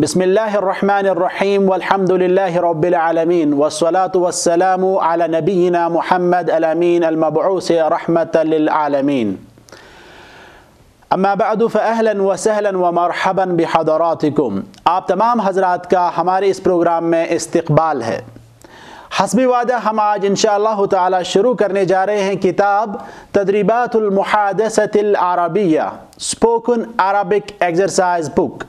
बसमीम वलहमदिल्ल रबालमीन वसलात वसलाम आला नबीना महमद अलमीन अलमबूस रहमतमीन अम्माबाद फ़हला वसहला व मरहबा बहदरातम आप तमाम हजरात का हमारे इस प्रोग्राम में इस्तबाल है हसबी वादा हम आज इन ताला शुरू करने जा रहे हैं किताब तदरीबातमहादसतरबिया स्पोकन अरबिक एक्सरसाइज बुक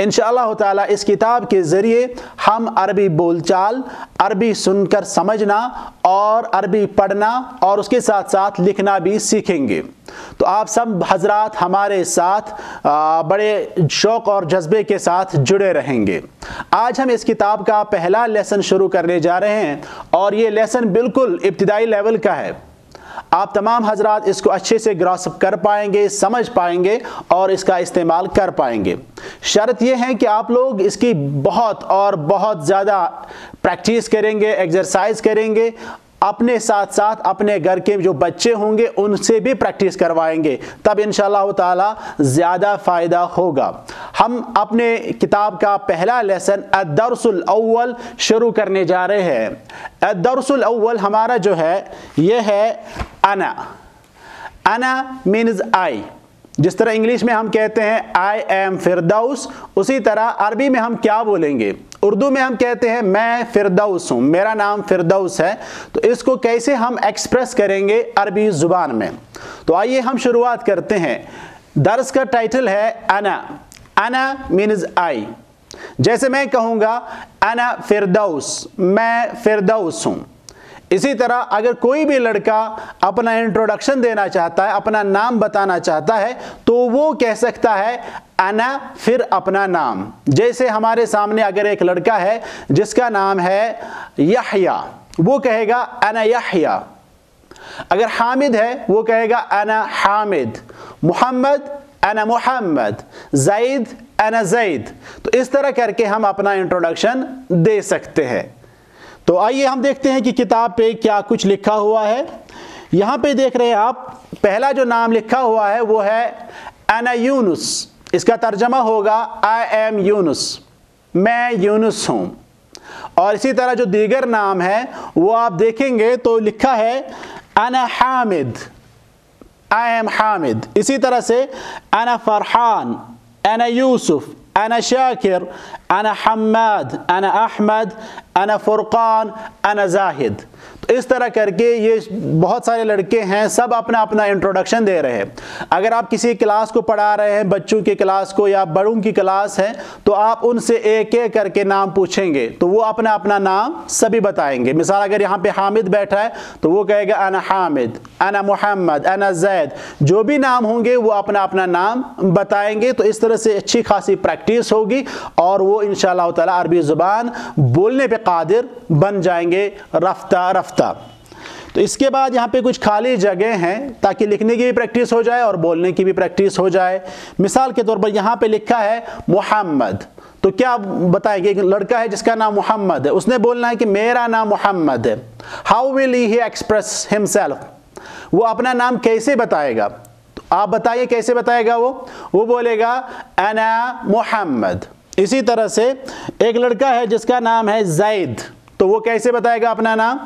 इन ताला इस किताब के ज़रिए हम अरबी बोलचाल, अरबी सुनकर समझना और अरबी पढ़ना और उसके साथ साथ लिखना भी सीखेंगे। तो आप सब हजरात हमारे साथ बड़े शौक़ और जज्बे के साथ जुड़े रहेंगे। आज हम इस किताब का पहला लेसन शुरू करने जा रहे हैं और ये लेसन बिल्कुल इब्तदाई लेवल का है। आप तमाम हजरात इसको अच्छे से ग्रासप कर पाएँगे, समझ पाएँगे और इसका इस्तेमाल कर पाएँगे। शर्त यह है कि आप लोग इसकी बहुत और बहुत ज़्यादा प्रैक्टिस करेंगे एक्सरसाइज करेंगे अपने साथ साथ अपने घर के जो बच्चे होंगे, उनसे भी प्रैक्टिस करवाएँगे। तब इन ताला ज़्यादा फ़ायदा होगा। हम अपने किताब का पहला लेसन अदरसुल अव्वल शुरू करने जा रहे हैं। अदरसुल अव्वल हमारा जो है यह है अना। अना मीन्स आई जिस तरह इंग्लिश में हम कहते हैं आई एम फिरदौस उसी तरह अरबी में हम क्या बोलेंगे? उर्दू में हम कहते हैं, मैं फिरदौस हूँ, मेरा नाम फिरदौस है। तो इसको कैसे हम एक्सप्रेस करेंगे अरबी ज़ुबान में? तो आइए हम शुरुआत करते हैं। दर्स का टाइटल है अना अना मीन्स आई जैसे मैं कहूँगा अना फिरदौस मैं फिरदौस हूँ। इसी तरह अगर कोई भी लड़का अपना इंट्रोडक्शन देना चाहता है, अपना नाम बताना चाहता है तो वो कह सकता है, अना फिर अपना नाम। जैसे हमारे सामने अगर एक लड़का है, जिसका नाम है यहया, वो कहेगा, अना यहया। अगर हामिद है, वो कहेगा, अना हामिद। मोहम्मद, अना मोहम्मद। जैद, अना जैद। तो इस तरह करके हम अपना इंट्रोडक्शन दे सकते हैं। तो आइए हम देखते हैं कि किताब पे क्या कुछ लिखा हुआ है। यहाँ पे देख रहे हैं आप, पहला जो नाम लिखा हुआ है वो है एना यूनुस इसका तर्जमा होगा आई एम यूनुस मैं यूनुस हूँ। और इसी तरह जो दीगर नाम है, वो आप देखेंगे तो लिखा है अना हामिद आई एम हामिद इसी तरह से अना फरहान अना यूसुफ अना शाकिर अना हम्माद अना अहमद अना फ़ुरक़ान अना जाहिद इस तरह करके ये बहुत सारे लड़के हैं, सब अपना अपना इंट्रोडक्शन दे रहे हैं। अगर आप किसी क्लास को पढ़ा रहे हैं, बच्चों की क्लास को या बड़ों की क्लास है तो आप उनसे एक एक करके नाम पूछेंगे तो वो अपना अपना नाम सभी बताएँगे। मिसाल अगर यहाँ पे हामिद बैठा है तो वो कहेगा, अना हामिद, अना मोहम्मद, अना जैद। जो भी नाम होंगे, वो अपना अपना नाम बताएँगे तो इस तरह से अच्छी खासी प्रैक्टिस होगी और वो इन ताला अरबी ज़ुबान बोलने पर कादिर बन जाएँगे रफ्ता रफ्ता तो इसके बाद यहाँ पे कुछ खाली जगह हैं ताकि लिखने की भी प्रैक्टिस हो जाए और बोलने की भी प्रैक्टिस हो जाए। मिसाल के तौर पर यहाँ पे लिखा है मोहम्मद। तो क्या बताएँगे एक लड़का है जिसका नाम मोहम्मद है? उसने बोलना है कि मेरा नाम मोहम्मद है। How will he express himself वो अपना नाम कैसे बताएगा? तो आप बताइए कैसे बताएगा वो? वो बोलेगा अना मोहम्मद इसी तरह से एक लड़का है जिसका नाम है जैद तो वो कैसे बताएगा अपना नाम?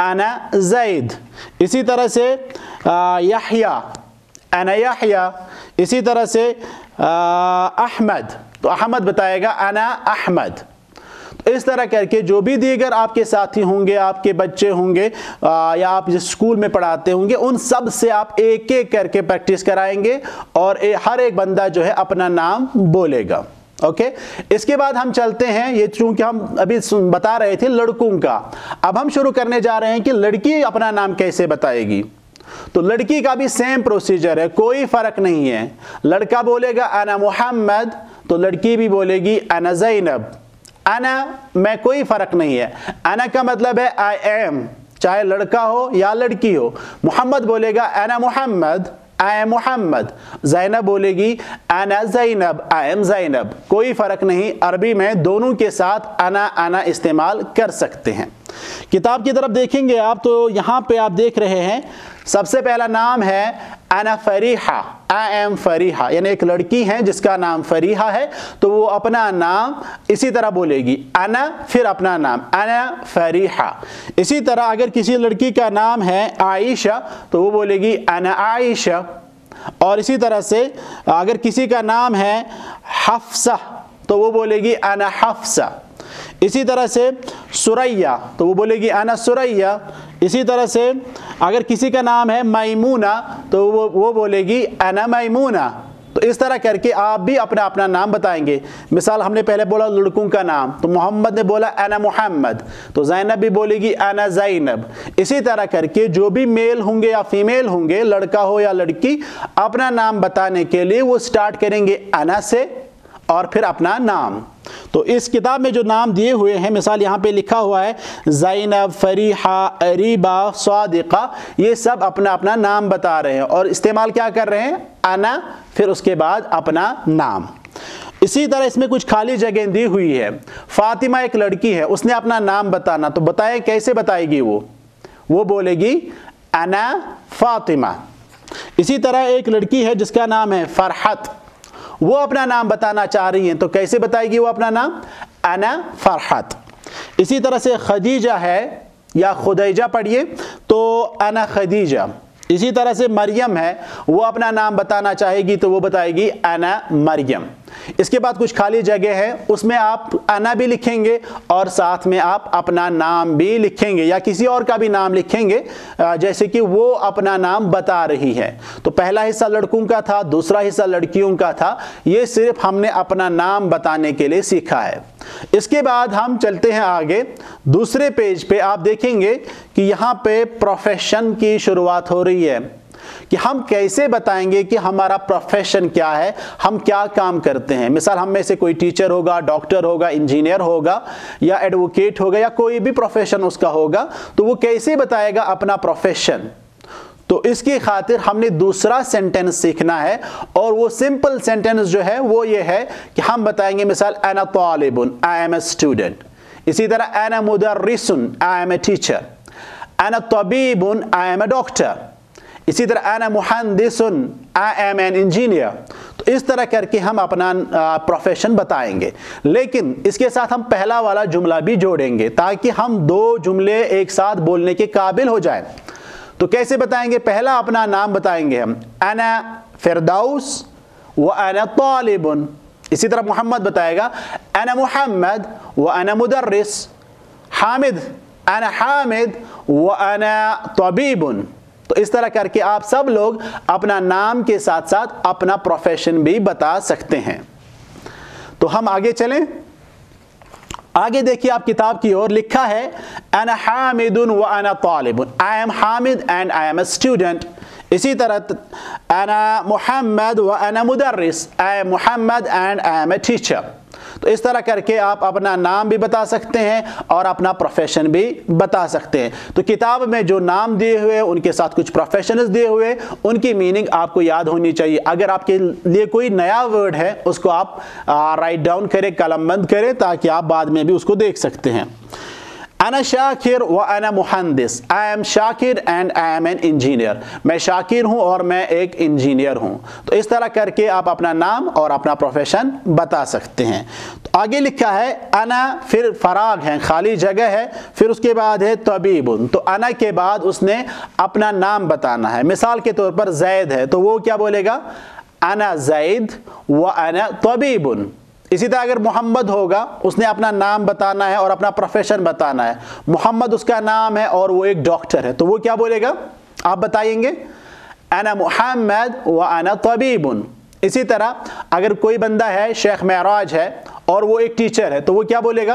अना जैद इसी तरह से याहिया अना याहिया इसी तरह से अहमद तो अहमद बताएगा अना अहमद तो इस तरह करके जो भी दीगर आपके साथी होंगे आपके बच्चे होंगे या आप जिस स्कूल में पढ़ाते होंगे उन सबसे आप एक एक करके प्रैक्टिस कराएँगे और ए, हर एक बंदा जो है अपना नाम बोलेगा ओके okay? इसके बाद हम चलते हैं, ये चूँकि हम अभी बता रहे थे लड़कों का। अब हम शुरू करने जा रहे हैं कि लड़की अपना नाम कैसे बताएगी। तो लड़की का भी सेम प्रोसीजर है, कोई फ़र्क नहीं है। लड़का बोलेगा, अना मोहम्मद तो लड़की भी बोलेगी, अना जैनब। अना, में कोई फ़र्क नहीं है। अना का मतलब है आई एम चाहे लड़का हो या लड़की हो। मोहम्मद बोलेगा, अना मोहम्मद आई एम मोहम्मद जैनब बोलेगी अना जैनब आई एम जैनब कोई फ़र्क नहीं, अरबी में दोनों के साथ अना आना इस्तेमाल कर सकते हैं। किताब की तरफ़ देखेंगे, आप तो यहाँ पे आप देख रहे हैं, सबसे पहला नाम है अना फरीहा आई एम फरीहा, यानी एक लड़की है जिसका नाम फरीहा है तो वो अपना नाम इसी तरह बोलेगी, अना फिर अपना नाम, अना फरीहा। इसी तरह अगर किसी लड़की का नाम है आयशा तो वो बोलेगी अना आयशा। और इसी तरह से अगर किसी का नाम है हफ्सा तो वो बोलेगी अना हफ्सा। इसी तरह से सुरैया तो वो बोलेगी, अना सुरैया। इसी तरह से अगर किसी का नाम है मैमूना तो वो वो बोलेगी, अना मैमूना। तो इस तरह करके आप भी अपना अपना नाम बताएँगे। मिसाल, हमने पहले बोला लड़कों का नाम तो मोहम्मद ने बोला, अना मोहम्मद। तो जैनब भी बोलेगी, अना जैनब। इसी तरह करके जो भी मेल होंगे या फीमेल होंगे, लड़का हो या लड़की, अपना नाम बताने के लिए वो स्टार्ट करेंगे, अना से, और फिर अपना नाम। तो इस किताब में जो नाम दिए हुए हैं, मिसाल यहाँ पे लिखा हुआ है, जैनब फरीहा अरीबा स्वादिका, ये सब अपना अपना नाम बता रहे हैं। और इस्तेमाल क्या कर रहे हैं? अना, फिर उसके बाद अपना नाम। इसी तरह इसमें कुछ खाली जगह दी हुई है। फातिमा एक लड़की है, उसने अपना नाम बताना तो बताए कैसे बताएगी वो? वो बोलेगी, अना फातिमा। इसी तरह एक लड़की है जिसका नाम है फरहत। वो अपना नाम बताना चाह रही हैं तो कैसे बताएगी वो अपना नाम? अना फरहत। इसी तरह से खदीजा है, या खुदैजा पढ़िए तो अना खदीजा। इसी तरह से मरियम है, वो अपना नाम बताना चाहेगी तो वो बताएगी, अना मरियम। इसके बाद कुछ खाली जगह है, उसमें आप अना भी लिखेंगे और साथ में आप अपना नाम भी लिखेंगे या किसी और का भी नाम लिखेंगे जैसे कि वो अपना नाम बता रही है। तो पहला हिस्सा लड़कों का था, दूसरा हिस्सा लड़कियों का था। ये सिर्फ़ हमने अपना नाम बताने के लिए सीखा है। इसके बाद हम चलते हैं आगे, दूसरे पेज पे आप देखेंगे कि यहाँ पे प्रोफेशन की शुरुआत हो रही है। कि हम कैसे बताएँगे कि हमारा प्रोफेशन क्या है, हम क्या काम करते हैं। मिसाल, हम में से कोई टीचर होगा डॉक्टर होगा इंजीनियर होगा, या एडवोकेट होगा, या कोई भी प्रोफेशन उसका होगा तो वो कैसे बताएगा अपना प्रोफेशन तो इसकी खातिर हमने दूसरा सेंटेंस सीखना है, और वो सिंपल सेंटेंस जो है, वो ये है कि हम बताएँगे, मिसाल एना तालिबुन आई एम ए स्टूडेंट इसी तरह एना मुदर्रिसुन आई एम ए टीचर एना तबीबुन आई एम ए डॉक्टर इसी तरह आना मुहंदिसन आई एम एन इंजीनियर तो इस तरह करके हम अपना प्रोफेशन बताएँगे। लेकिन इसके साथ हम पहला वाला जुमला भी जोड़ेंगे ताकि हम दो जुमले एक साथ बोलने के काबिल हो जाए। तो कैसे बताएँगे? पहला अपना नाम बताएँगे हम। अना फिरदाउस व अना इसी तरह मोहम्मद बताएगा। अना मोहम्मद व अना मुदर्रिस। हामिद अना हामिद व अना तबीबन तो इस तरह करके आप सब लोग अपना नाम के साथ साथ अपना प्रोफेशन भी बता सकते हैं। तो हम आगे चलें। आगे देखिए आप किताब की ओर लिखा है अना हामिदुन व अना तालिबुन I am Hamid and I am a student इसी तरह अना मोहम्मद व अना मुदर्रिस I am Mohammad and I am a teacher तो इस तरह करके आप अपना नाम भी बता सकते हैं और अपना प्रोफेशन भी बता सकते हैं। तो किताब में जो नाम दिए हुए उनके साथ कुछ प्रोफेशन दिए हुए उनकी मीनिंग आपको याद होनी चाहिए। अगर आपके लिए कोई नया वर्ड है, उसको आप राइट डाउन करें कलमबंद करें, ताकि आप बाद में भी उसको देख सकते हैं। अना शाकिर व अना मुहंदिस I am Shakir and I am an engineer मैं शाकिर हूँ और मैं एक इंजीनियर हूँ. तो इस तरह करके आप अपना नाम और अपना प्रोफेशन बता सकते हैं। तो आगे लिखा है अना फिर फराग है, खाली जगह है, फिर उसके बाद है तबीबुन. तो अना के बाद उसने अपना नाम बताना है। मिसाल के तौर पर जैद है तो वो क्या बोलेगा? अना जैद व अना तबीबुन. इसी तरह अगर मोहम्मद होगा, उसने अपना नाम बताना है और अपना प्रोफेशन बताना है। मोहम्मद उसका नाम है और वो एक डॉक्टर है। तो वो क्या बोलेगा? आप बताएँगे, अना मोहम्मद व अना तबीबुन। इसी तरह अगर कोई बंदा है, शेख महराज है और वो एक टीचर है तो वो क्या बोलेगा?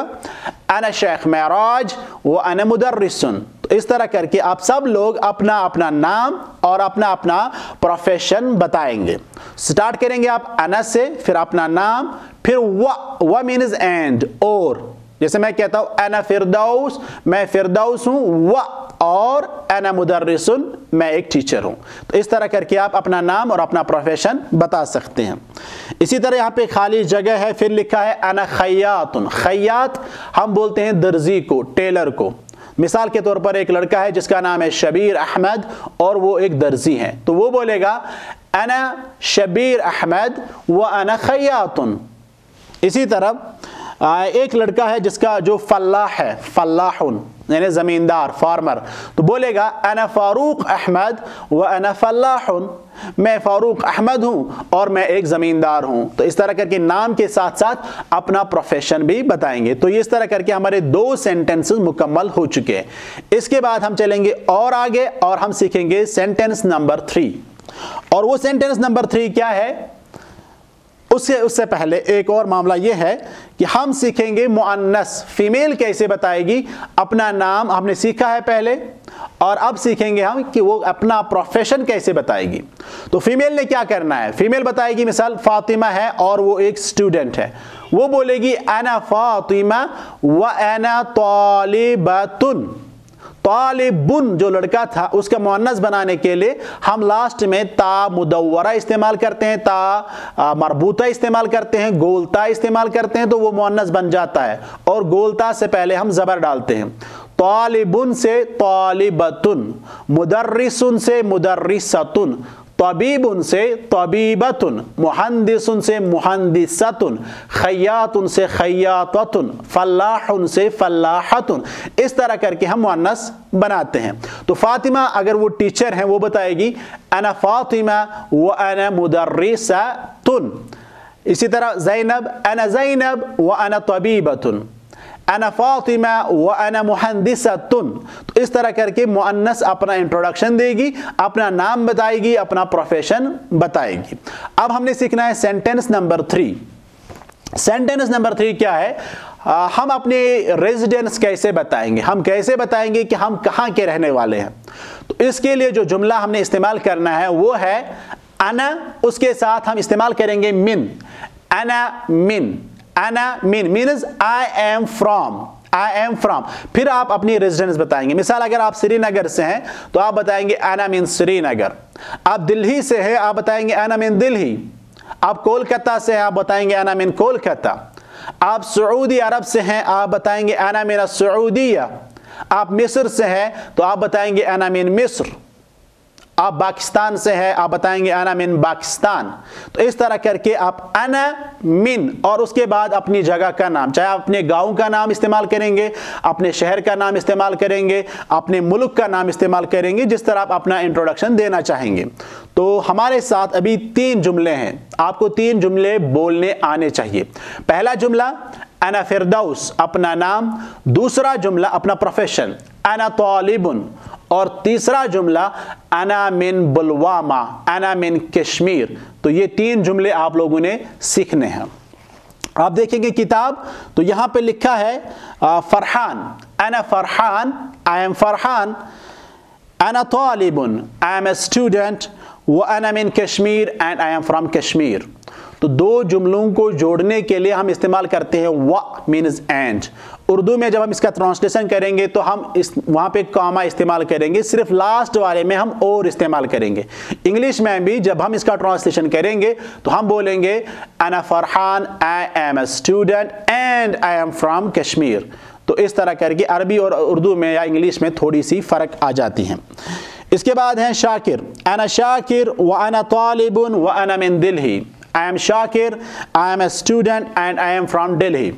अना शेख महराज व अना मुदर्रिसन। तो इस तरह करके आप सब लोग अपना अपना नाम और अपना अपना प्रोफेशन बताएँगे। स्टार्ट करेंगे आप अना से, फिर अपना नाम फिर व व मीन्स एंड और जैसे मैं कहता हूँ, अना फिरदौस मैं फिरदौस हूँ, व, और अना मुदर्रिसुन मैं एक टीचर हूँ। तो इस तरह करके आप अपना नाम और अपना प्रोफेशन बता सकते हैं। इसी तरह यहाँ पे खाली जगह है, फिर लिखा है, अना खैयातुन खयात हम बोलते हैं दर्जी को, टेलर को। मिसाल के तौर पर एक लड़का है, जिसका नाम है शबीर अहमद, और वो एक दर्जी है। तो वो बोलेगा, अना शबीर अहमद व अना खैयातुन इसी तरह एक लड़का है जिसका जो फल्लाह है, फल्लाहुन, यानी ज़मींदार फार्मर तो बोलेगा, अना फ़ारूक अहमद व अना फल्लाहुन, मैं फ़ारूक अहमद हूँ और मैं एक ज़मींदार हूँ। तो इस तरह करके नाम के साथ साथ अपना प्रोफेशन भी बताएँगे। तो इस तरह करके हमारे दो सेंटेंसेस मुकम्मल हो चुके हैं। इसके बाद हम चलेंगे और आगे और हम सीखेंगे सेंटेंस नंबर थ्री और वो सेंटेंस नंबर थ्री क्या है? उससे उससे पहले एक और मामला यह है कि हम सीखेंगे मुअन्नस। फीमेल कैसे बताएगी? अपना नाम हमने सीखा है पहले, और अब सीखेंगे हम कि वो अपना प्रोफेशन कैसे बताएगी। तो फीमेल ने क्या करना है? फीमेल बताएगी, मिसाल, फातिमा है और वो एक स्टूडेंट है। वो बोलेगी, अना फातिमा व अना तालिबतुन। तालिबुन, जो लड़का था, उसका मुन्नस बनाने के लिए हम लास्ट में ता मुदवरा इस्तेमाल करते हैं, ता मरबूता इस्तेमाल करते हैं, गोलता इस्तेमाल करते हैं तो वो मुन्नस बन जाता है। और गोलता से पहले हम ज़बर डालते हैं। तालिबुन से तालिबतुन, मुदर्रिसुन से मुदर्रिसतुन। तबीबुन से तबीबतुन मुहंदिसुन से मुहंदिसतुन खैयातुन से खैयातुन फल्लाहुन से फल्लाहतुन इस तरह करके हम मुन्नस बनाते हैं तो फातिमा अगर वो टीचर हैं वो बताएगी अना फातिमा व अना मुदर्रिसतुन इसी तरह जैनब अना जैनब व अना तबीबतुन अना फातिमा व अना मुहंदिसतुन तो इस तरह करके मुअन्नस अपना इंट्रोडक्शन देगी अपना नाम बताएगी अपना प्रोफेशन बताएगी। अब हमने सीखना है sentence number three sentence number three क्या है? आ, हम अपने रेजिडेंस कैसे बताएँगे? हम कैसे बताएँगे कि हम कहाँ के रहने वाले हैं? तो इसके लिए जो जुमला हमने इस्तेमाल करना है वो है अना उसके साथ हम इस्तेमाल करेंगे मिन अना मिन अना mean means I am from I am from फिर आप अपनी रेजिडेंस बताएँगे। मिसाल अगर आप श्रीनगर से हैं तो आप बताएँगे अना मीन श्रीनगर। आप दिल्ली से हैं, आप बताएँगे अना मीन दिल्ली। आप कोलकाता से हैं, आप बताएँगे अना मीन कोलकाता। आप सऊदी अरब से हैं, आप बताएँगे अना मीन सऊदिया। आप मिस्र से हैं तो आप बताएँगे अना मीन मिस्र। आप पाकिस्तान से है, आप बताएँगे अना मिन पाकिस्तान। तो इस तरह करके आप अना मिन और उसके बाद अपनी जगह का नाम, चाहे आप अपने गाँव का नाम इस्तेमाल करेंगे, अपने शहर का नाम इस्तेमाल करेंगे, अपने मुल्क का नाम इस्तेमाल करेंगे, जिस तरह आप अपना इंट्रोडक्शन देना चाहेंगे। तो हमारे साथ अभी तीन जुमले हैं। आपको तीन जुमले बोलने आने चाहिए। पहला जुमला, अना फिरदौस, अपना नाम। दूसरा जुमला, अपना प्रोफेशन अना तालिबुन। और तीसरा जुमला, अना मिन बुलवामा अना मिन कश्मीर तो ये तीन जुमले आप लोगों ने सीखने हैं। आप देखेंगे किताब तो यहाँ पे लिखा है फरहान अना फरहान आई एम फरहान अना तालिबुन आई एम ए स्टूडेंट वो अना मिन Kashmir and I am from Kashmir तो दो जुमलों को जोड़ने के लिए हम इस्तेमाल करते हैं व मीन्स एंड उर्दू में जब हम इसका ट्रांसलेशन करेंगे तो हम इस, वहाँ पे कामा इस्तेमाल करेंगे। सिर्फ़ लास्ट वाले में हम और इस्तेमाल करेंगे। इंग्लिश में भी जब हम इसका ट्रांसलेशन करेंगे तो हम बोलेंगे अना Farhan I am a student and I am from Kashmir तो इस तरह करके अरबी और उर्दू में या इंग्लिश में थोड़ी सी फ़र्क आ जाती हैं। इसके बाद हैं शाकिर। अना शाकिर व अना तालिबुन व अना मिन Delhi I am Shakir I am a student and I am from Delhi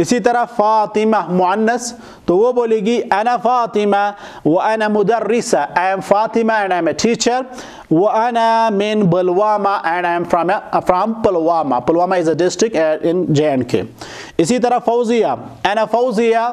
इसी तरह फातिमा मुअन्नस तो वो बोलेगी अना फातिमा व अना मुदर्रिसा I am Fatima and I am a teacher व अना mean Pulwama and I am from from Pulwama Pulwama is a district in J and K इसी तरह फौजिया अना फौजिया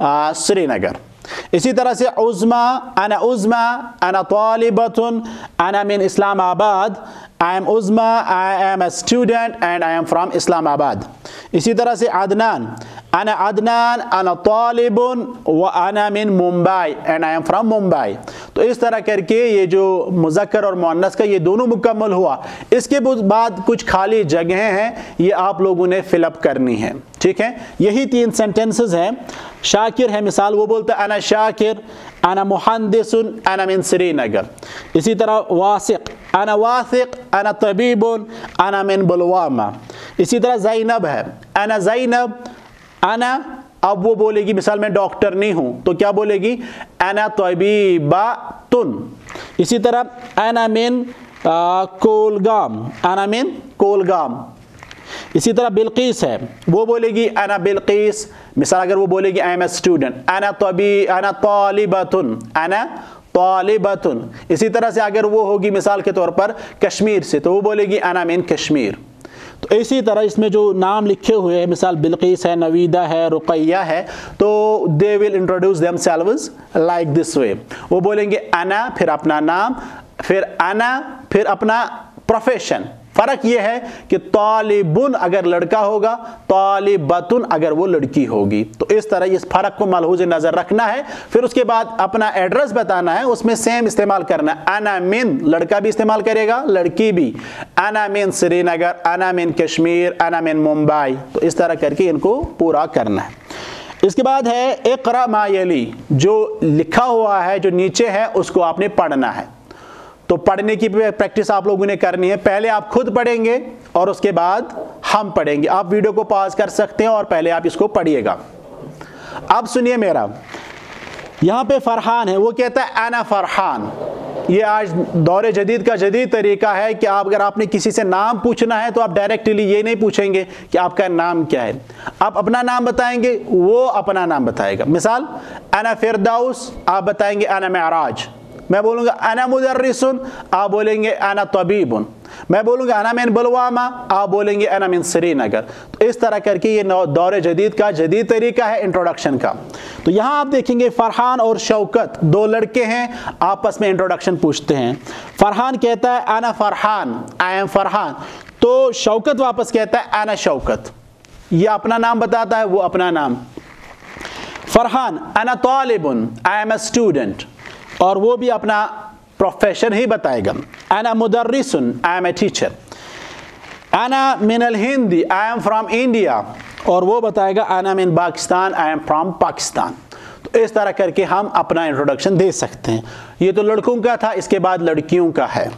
uh, Srinagar इसी तरह से उज़मा अना उज़मा अना तालिबतुन अना मिन Islamabad I am Uzma I am a student and I am from Islamabad इसी तरह से अदनान अना अदनान अना तालिबुन व अना मिन Mumbai and I am from तो इस तरह करके ये जो मुजक्कर और मुन्नस का ये दोनों मुकम्मल हुआ इसके बाद कुछ खाली जगहें हैं ये आप लोगों ने फिलअप करनी है ठीक है यही तीन सेंटेंसेस हैं शाकिर है मिसाल वो बोलते हैं अना शाकिर अना मुहंदिसन अना मिन श्रीनगर इसी तरह वासिक अना वासिक अना तबीबुन अना मिन बुलवामा इसी तरह जैनब है अना जैनब अना, अब वो बोलेगी, मिसाल मैं डॉक्टर नहीं हूँ तो क्या बोलेगी? अना तबीबा तुन। इसी तरह, अना मिन कोलगाम। अना मिन कोलगाम। इसी तरह बिल्किस है, वो बोलेगी, अना बिल्किस। मिसाल अगर वो बोलेगी आई एम ए स्टूडेंट अना तबी अना तालिबतुन अना तालिबतुन इसी तरह से अगर वो होगी, मिसाल के तौर पर, कश्मीर से तो वो बोलेगी, अना मिन कश्मीर. तो इसी तरह इसमें जो नाम लिखे हुए हैं, मिसाल बिल्किस है, नवीदा है, रुकैया है तो they will introduce themselves like this way वो बोलेंगे, अना, फिर अपना नाम, फिर अना, फिर अपना प्रोफेशन फ़र्क यह है कि तालिबुन अगर लड़का होगा, तालिबतुन अगर वो लड़की होगी। तो इस तरह इस फ़र्क को मलहूज नज़र रखना है। फिर उसके बाद अपना एड्रेस बताना है, उसमें सेम इस्तेमाल करना है। अना मिन, लड़का भी इस्तेमाल करेगा, लड़की भी। अना मिन श्रीनगर, अना मिन कश्मीर, अना मिन मुंबई। तो इस तरह करके इनको पूरा करना है। इसके बाद है, इकरा मायली, जो लिखा हुआ है, जो नीचे है, उसको आपने पढ़ना है। तो पढ़ने की प्रैक्टिस आप लोगों ने करनी है। पहले आप खुद पढ़ेंगे और उसके बाद हम पढ़ेंगे। आप वीडियो को पॉज कर सकते हैं और पहले आप इसको पढ़िएगा। अब सुनिए मेरा। यहाँ पे फरहान है। वो कहता है आना फरहान। ये आज दौर जदीद का जदीद तरीका है कि आप अगर आपने किसी से नाम पूछना है तो आप डायरेक्टली ये नहीं पूछेंगे कि आपका नाम क्या है। आप अपना नाम बताएँगे, वो अपना नाम बताएगा। मिसाल, अना फिरदाउस आप बताएँगे, अना महराज मैं बोलूँगा, अना मुदर्रिसुन आप बोलेंगे, अना तबीबुन मैं बोलूँगा, अना मिन बुलवामा आप बोलेंगे, अना मिन श्रीनगर तो इस तरह करके ये दौर जदीद का जदीद तरीका है इंट्रोडक्शन का। तो यहाँ आप देखेंगे, फ़रहान और शौकत दो लड़के हैं, आपस में इंट्रोडक्शन पूछते हैं। फ़रहान कहता है, अना फ़रहान आई एम फ़रहान तो शौकत वापस कहता है, अना शौकत ये अपना नाम बताता है, वो अपना नाम। फ़रहान, अना तालिबुन आई एम ए स्टूडेंट और वो भी अपना प्रोफेशन ही बताएगा। अना मुदर्रिसन आई एम ए टीचर अना मिनल हिंदी आई एम फ्रॉम इंडिया और वो बताएगा अना मिन Pakistan I am from Pakistan तो इस तरह करके हम अपना इंट्रोडक्शन दे सकते हैं। ये तो लड़कों का था, इसके बाद लड़कियों का है।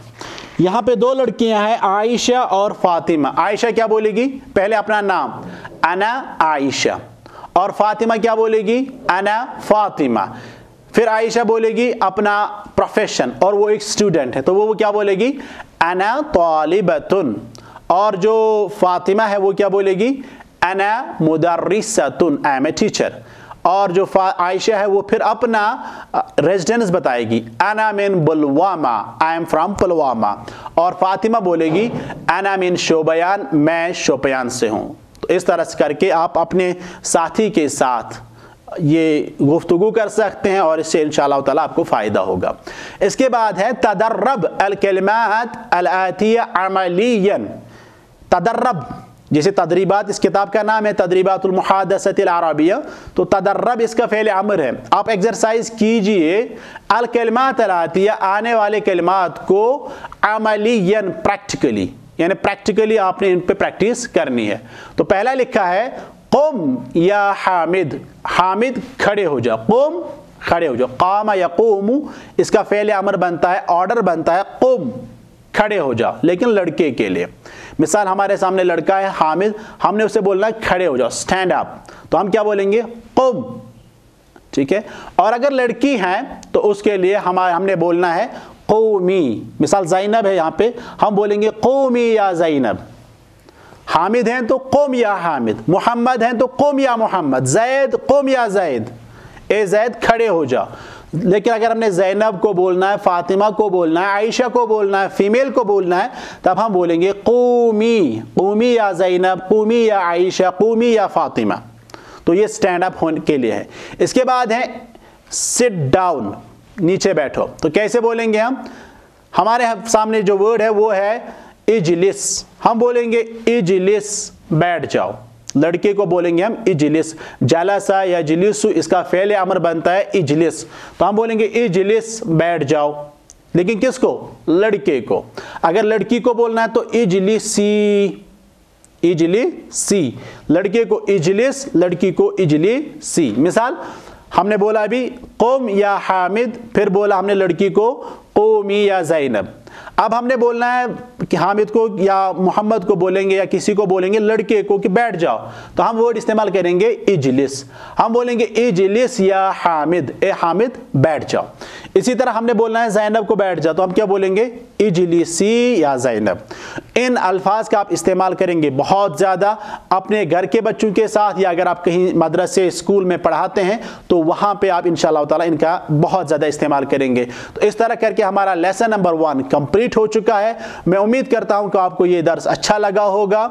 यहाँ पे दो लड़कियाँ हैं, आयशा और फातिमा। आयशा क्या बोलेगी? पहले अपना नाम अना आयशा और फातिमा क्या बोलेगी? अना फातिमा फिर आयशा बोलेगी अपना प्रोफेशन और वो एक स्टूडेंट है तो वो, क्या बोलेगी? अना तालिबतुन। और जो फातिमा है वो क्या बोलेगी? अना मुदर्रिसतुन आई एम ए टीचर और जो आयशा है वो फिर अपना रेजिडेंस बताएगी। अना मिन Pulwama I am from Pulwama. और फातिमा बोलेगी अना मिन शोबयान मैं शोपयान से हूँ। तो इस तरह से करके आप अपने साथी के साथ ये गुफ्तु कर सकते हैं और इससे इन ताला आपको फ़ायदा होगा। इसके बाद है, तदर्रब अलकलमात अलातिया अमलियन। तदर्रब, जैसे तदरीबात, इस किताब का नाम है तदरीबातुलमहादसतिल तो तदर्रब इसका फ़ेल अमर है। आप एक्सरसाइज कीजिए अलकलमात अलातिया आने वाले कलमात को अमलियन प्रैक्टिकली यानी प्रैक्टिकली आपने इन पर प्रैक्टिस करनी है। तो पहला लिखा है कुम या हामिद हामिद खड़े हो जाओ, कुम खड़े हो जाओ। कामा या कुम इसका फेल अमर बनता है, ऑर्डर बनता है, कुम खड़े हो जाओ, लेकिन लड़के के लिए। मिसाल हमारे सामने लड़का है, हामिद, हमने उसे बोलना है खड़े हो जाओ स्टैंड अप तो हम क्या बोलेंगे? कुम। ठीक है? और अगर लड़की है तो उसके लिए हमारे हमने बोलना है कौमी। मिसाल जैनब है यहाँ पे, हम बोलेंगे कौमी या जैनब। हामिद हैं तो कोम या हामिद? मोहम्मद हैं तो कोम या मोहम्मद? जैद, कोम या जैद? ए, जैद खड़े हो जाओ। लेकिन अगर हमने जैनब को बोलना है, फातिमा को बोलना है, आयशा को बोलना है, फीमेल को बोलना है, तब हम बोलेंगे कूमी। कूमी या जैनब, कूमी या आयशा, कूमी या फातिमा। तो ये स्टैंड अप होने के लिए है। इसके बाद है सिट डाउन नीचे बैठो। तो कैसे बोलेंगे हम? हमारे सामने जो वर्ड है, वो है इजलिस। हम बोलेंगे इजलिस, बैठ जाओ। लड़के को बोलेंगे हम इजलिस। जलासा या जलिसु इसका फेल अमर बनता है इजलिस। तो हम बोलेंगे इजलिस, बैठ जाओ। लेकिन किसको? लड़के को। अगर लड़की को बोलना है तो इजलिसी। इजली सी लड़के को इजलिस, लड़की को इजली सी मिसाल, हमने बोला अभी, कौम या हामिद, फिर बोला हमने लड़की को कौमी या जैनब। अब हमने बोलना है कि हामिद को या मोहम्मद को बोलेंगे या किसी को बोलेंगे, लड़के को कि बैठ जाओ। तो हम वर्ड इस्तेमाल करेंगे इजलिस। हम बोलेंगे इजलिस या हामिद। ए हामिद, बैठ जाओ। इसी तरह हमने बोलना है जैनब को बैठ जाओ। तो हम क्या बोलेंगे? इजलिसी या जैनब। इन अल्फाज का आप इस्तेमाल करेंगे बहुत ज़्यादा अपने घर के बच्चों के साथ या अगर आप कहीं मदरसे, स्कूल में पढ़ाते हैं तो वहाँ पे आप इन ताला इनका बहुत ज़्यादा इस्तेमाल करेंगे। तो इस तरह करके हमारा लेसन नंबर वन कंप्लीट हो चुका है। मैं उम्मीद करता हूँ कि आपको ये दर्स अच्छा लगा होगा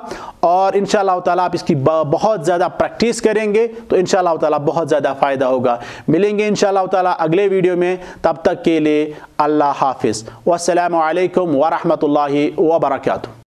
और इन ताला आप इसकी बहुत ज़्यादा प्रैक्टिस करेंगे तो इन ताला बहुत ज़्यादा फ़ायदा होगा। मिलेंगे इन ताला अगले वीडियो में। तब तक के लिए अल्लाह हाफिज़। वालकम वरहमल वर्का